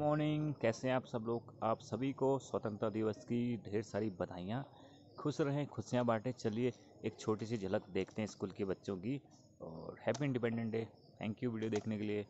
Morning, कैसे हैं आप सब लोग? आप सभी को स्वतंत्रता दिवस की ढेर सारी बधाइयाँ। खुश रहें, खुशियाँ बांटें। चलिए एक छोटी सी झलक देखते हैं स्कूल के बच्चों की। और happy independent day. Thank you video देखने के लिए।